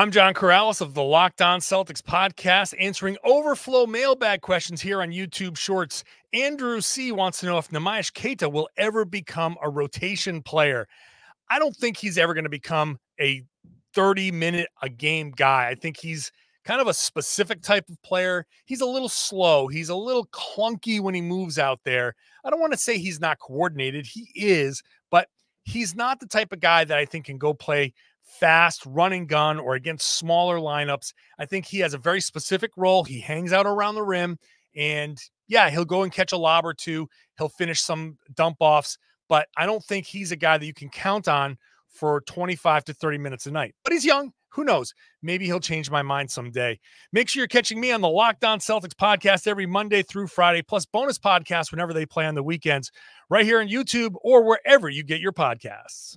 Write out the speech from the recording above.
I'm John Karalis of the Locked On Celtics podcast, answering overflow mailbag questions here on YouTube Shorts. Andrew C wants to know if Neemias Queta will ever become a rotation player. I don't think he's ever going to become a 30 minute a game guy. I think he's kind of a specific type of player. He's a little slow, he's a little clunky when he moves out there. I don't want to say he's not coordinated, he is, but he's not the type of guy that I think can go play fast running gun or against smaller lineups. I think he has a very specific role. He hangs out around the rim and yeah, he'll go and catch a lob or two. He'll finish some dump offs, but I don't think he's a guy that you can count on for 25 to 30 minutes a night. But he's young. Who knows? Maybe he'll change my mind someday. Make sure you're catching me on the Locked On Celtics podcast every Monday through Friday, plus bonus podcasts whenever they play on the weekends, right here on YouTube or wherever you get your podcasts.